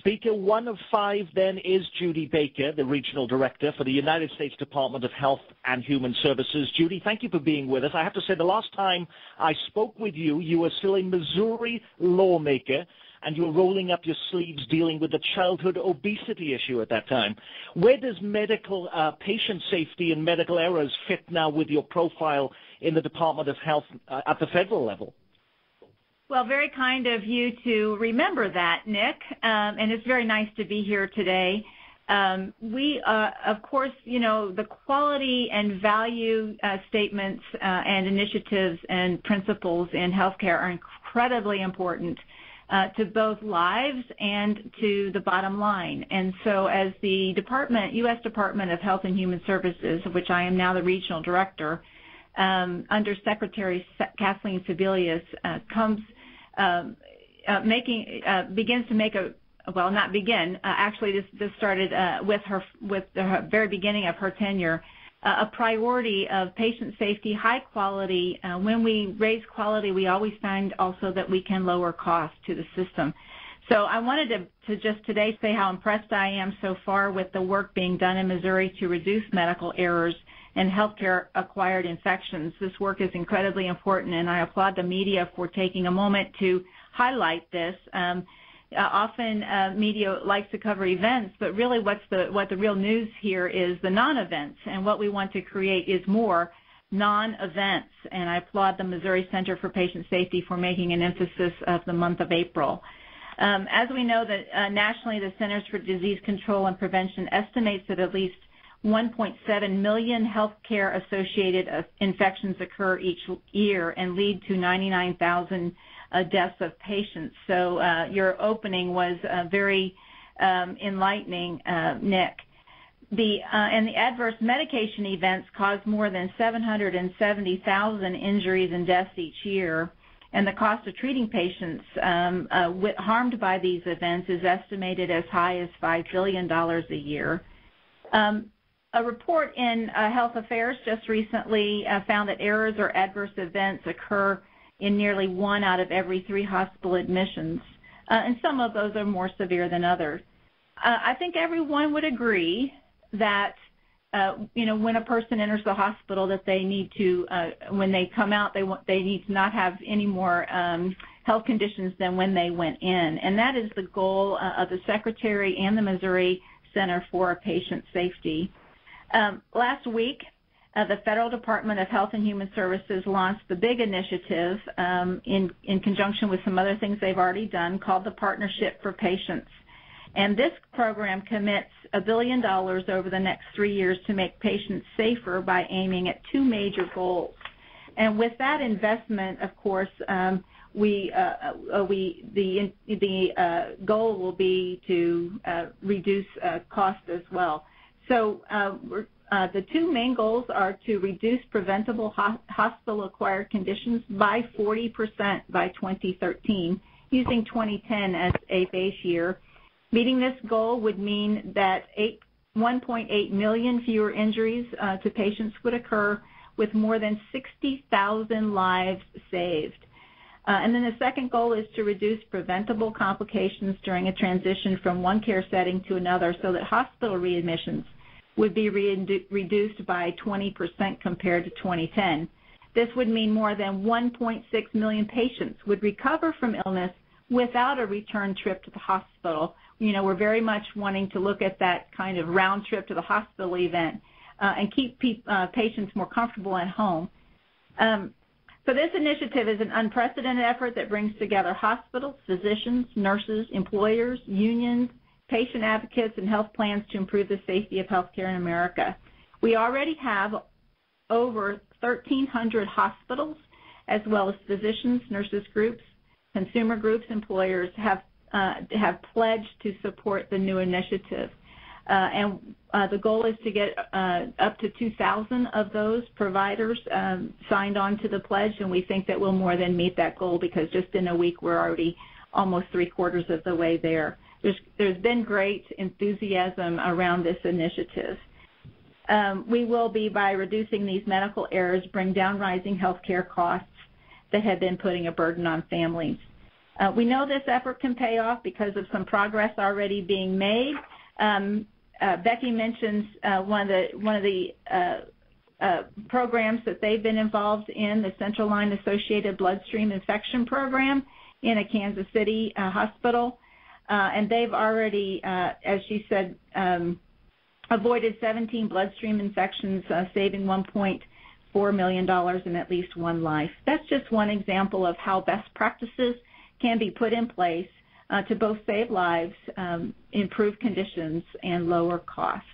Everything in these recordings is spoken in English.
Speaker. One of five then is Judy Baker, the Regional Director for the United States Department of Health and Human Services. Judy, thank you for being with us. I have to say, the last time I spoke with you, you were still a Missouri lawmaker and you were rolling up your sleeves dealing with the childhood obesity issue at that time. Where does medical uh, patient safety and medical errors fit now with your profile in the Department of Health uh, at the federal level? Well, very kind of you to remember that, Nick, um, and it's very nice to be here today. Um, we, uh, of course, you know, the quality and value uh, statements uh, and initiatives and principles in healthcare are incredibly important uh, to both lives and to the bottom line. And so as the Department, U.S. Department of Health and Human Services, of which I am now the regional director, um, under Secretary Kathleen Sebelius, uh, comes – um, uh, making uh, begins to make a well, not begin. Uh, actually, this this started with her with the very beginning of her tenure. A priority of patient safety, high quality. When we raise quality, we always find also that we can lower costs to the system. So I wanted to, to just today say how impressed I am so far with the work being done in Missouri to reduce medical errors and healthcare acquired infections. This work is incredibly important, and I applaud the media for taking a moment to highlight this. Um, uh, often uh, media likes to cover events, but really what's the, what the real news here is the non-events, and what we want to create is more non-events. And I applaud the Missouri Center for Patient Safety for making an emphasis of the month of April. Um, as we know that uh, nationally, the Centers for Disease Control and Prevention estimates that at least 1.7 million healthcare associated uh, infections occur each year and lead to 99,000 uh, deaths of patients. So uh, your opening was uh, very um, enlightening, Nick. The, and the adverse medication events cause more than 770,000 injuries and deaths each year. And the cost of treating patients um, harmed by these events is estimated as high as $5 billion a year. A report in uh, Health Affairs just recently uh, found that errors or adverse events occur in nearly one out of every three hospital admissions, uh, and some of those are more severe than others. I think everyone would agree that you know when a person enters the hospital that they need to when they come out they they need to not have any more um, health conditions than when they went in, and that is the goal of the Secretary and the Missouri Center for Patient Safety. Um, last week, uh, the Federal Department of Health and Human Services launched the big initiative um, in, in conjunction with some other things they've already done called the Partnership for Patients. And this program commits a billion dollars over the next three years to make patients safer by aiming at two major goals. And with that investment, of course, um, we, uh, uh, we, the, the uh, goal will be to uh, reduce uh, cost as well. So uh, uh, the two main goals are to reduce preventable ho- hospital-acquired conditions by 40% by 2013, using 2010 as a base year. Meeting this goal would mean that 1.8 million fewer injuries uh, to patients would occur, with more than 60,000 lives saved. And then the second goal is to reduce preventable complications during a transition from one care setting to another so that hospital readmissions would be re reduced by 20% compared to 2010. This would mean more than 1.6 million patients would recover from illness without a return trip to the hospital. You know, we're very much wanting to look at that kind of round trip to the hospital event uh, and keep pe uh, patients more comfortable at home. Um, so this initiative is an unprecedented effort that brings together hospitals, physicians, nurses, employers, unions, patient advocates, and health plans to improve the safety of healthcare in America. We already have over 1,300 hospitals, as well as physicians, nurses groups, consumer groups, employers have uh, have pledged to support the new initiative. Uh, and uh, the goal is to get uh, up to 2,000 of those providers um, signed on to the pledge, and we think that we'll more than meet that goal because just in a week we're already almost three quarters of the way there. There's, there's been great enthusiasm around this initiative. Um, we will be, by reducing these medical errors, bring down rising healthcare costs that have been putting a burden on families. Uh, we know this effort can pay off because of some progress already being made. Um, uh, Becky mentions uh, one of the one of the uh, uh, programs that they've been involved in, the Central Line Associated Bloodstream Infection Program in a Kansas City uh, hospital. And they've already, as she said, um, avoided 17 bloodstream infections, saving $1.4 million in at least one life. That's just one example of how best practices can be put in place uh, to both save lives, um, improve conditions, and lower cost.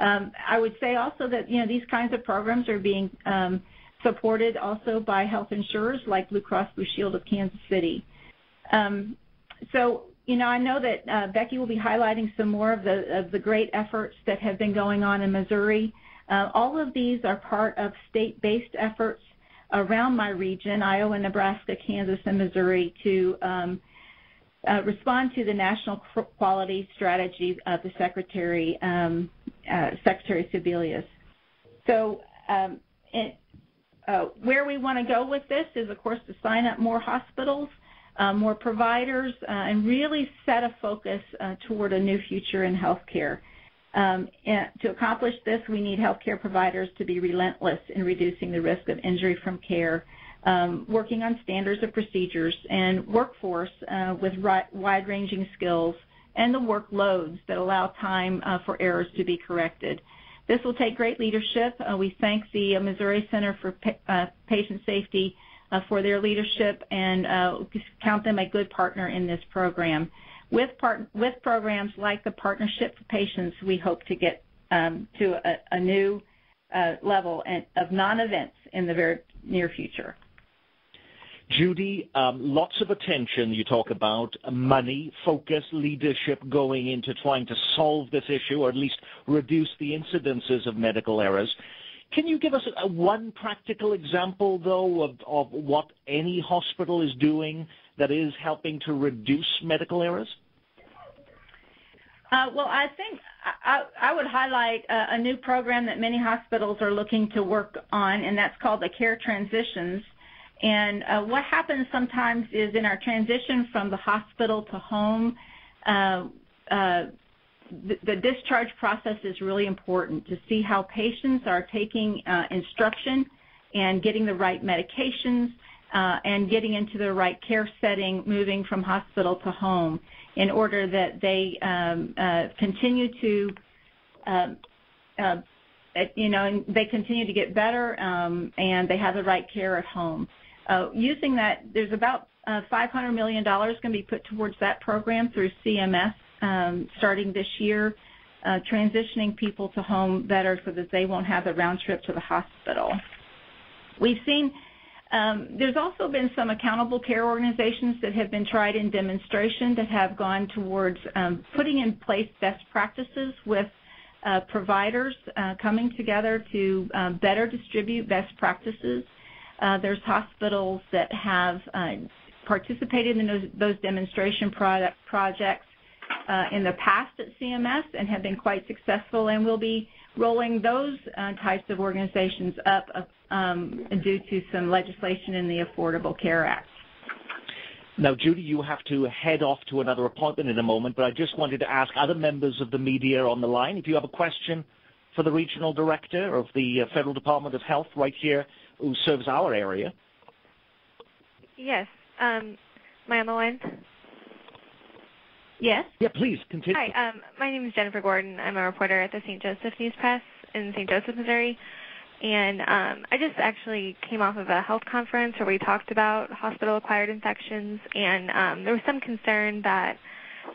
Um, I would say also that you know these kinds of programs are being um, supported also by health insurers like Blue Cross Blue Shield of Kansas City. Um, so you know I know that uh, Becky will be highlighting some more of the of the great efforts that have been going on in Missouri. Uh, all of these are part of state-based efforts around my region, Iowa, Nebraska, Kansas, and Missouri, to um, uh, respond to the national quality strategy of the Secretary, um, uh, Secretary Sebelius. So um, it, uh, where we want to go with this is, of course, to sign up more hospitals, more providers, uh, and really set a focus uh, toward a new future in healthcare. Um, to accomplish this, we need healthcare providers to be relentless in reducing the risk of injury from care, um, working on standards of procedures, and workforce uh, with wide-ranging skills and the workloads that allow time uh, for errors to be corrected. This will take great leadership. Uh, we thank the uh, Missouri Center for pa uh, Patient Safety uh, for their leadership and count them a good partner in this program. With, part, with programs like the Partnership for Patients, we hope to get um, to a, a new uh, level of non-events in the very near future. Judy, um, lots of attention you talk about, money, focus, leadership going into trying to solve this issue or at least reduce the incidences of medical errors. Can you give us one practical example, though, of, of what any hospital is doing that is helping to reduce medical errors? Uh, well, I think I, I would highlight a, a, new program that many hospitals are looking to work on, and that's called the Care Transitions. And uh, what happens sometimes is in our transition from the hospital to home, uh, uh the, discharge process is really important to see how patients are taking uh, instruction and getting the right medications uh, and getting into the right care setting, moving from hospital to home, in order that they um, uh, continue to, um, uh, you know, they continue to get better um, and they have the right care at home. Uh, using that, there's about uh, $500 million going to be put towards that program through CMS um, starting this year, uh, transitioning people to home better so that they won't have the round trip to the hospital. We've seen um, there's also been some accountable care organizations that have been tried in demonstration that have gone towards um, putting in place best practices with uh, providers uh, coming together to uh, better distribute best practices. Uh, there's hospitals that have uh, participated in those, those demonstration product projects in the past at CMS and have been quite successful and we'll be rolling those uh, types of organizations up um, due to some legislation in the Affordable Care Act. Now, Judy, you have to head off to another appointment in a moment, but I just wanted to ask other members of the media on the line if you have a question for the regional director of the uh, Federal Department of Health right here who serves our area. Yes. Um, am I on the line? Yes. Yeah, please continue. Hi, um, my name is Jennifer Gordon. I'm a reporter at the St. Joseph News Press in St. Joseph, Missouri. And um, I just actually came off of a health conference where we talked about hospital-acquired infections, and um, there was some concern that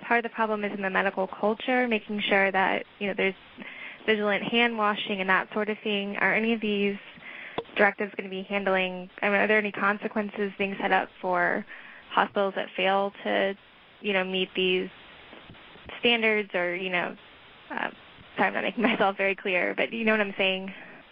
part of the problem is in the medical culture, making sure that you know there's vigilant hand washing and that sort of thing. Are any of these directives going to be handling? I mean, are there any consequences being set up for hospitals that fail to you know, meet these standards or, you know, uh, sorry, I'm not making myself very clear, but you know what I'm saying?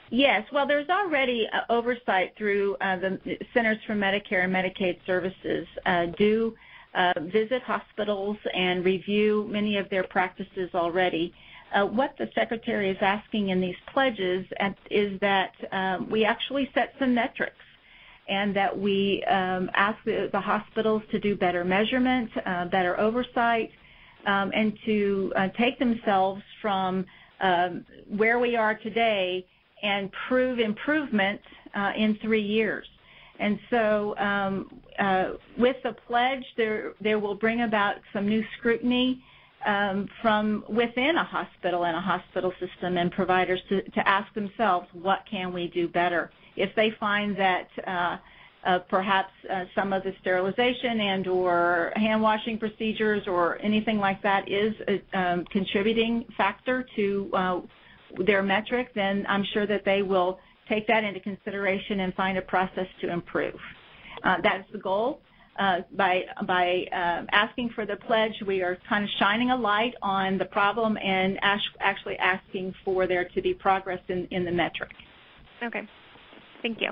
Yes. Well, there's already uh, oversight through uh, the Centers for Medicare and Medicaid Services uh, do uh, visit hospitals and review many of their practices already. Uh, what the Secretary is asking in these pledges at, is that um, we actually set some metrics and that we um, ask the, the, hospitals to do better measurement, uh, better oversight, um, and to uh, take themselves from um, where we are today and prove improvement uh, in three years. And so, um, uh, with the pledge, there there will bring about some new scrutiny um, from within a hospital and a hospital system and providers to, to ask themselves, what can we do better? If they find that uh, uh, perhaps uh, some of the sterilization and or hand washing procedures or anything like that is a um, contributing factor to their metric, then I'm sure that they will take that into consideration and find a process to improve. That is the goal. By by asking for the pledge, we are kind of shining a light on the problem and actually asking for there to be progress in, in the metric. Okay. Thank you.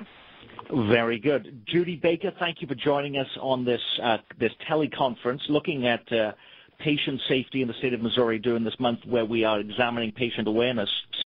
Very good. Judy Baker, thank you for joining us on this uh, this teleconference looking at uh, patient safety in the state of Missouri during this month where we are examining patient awareness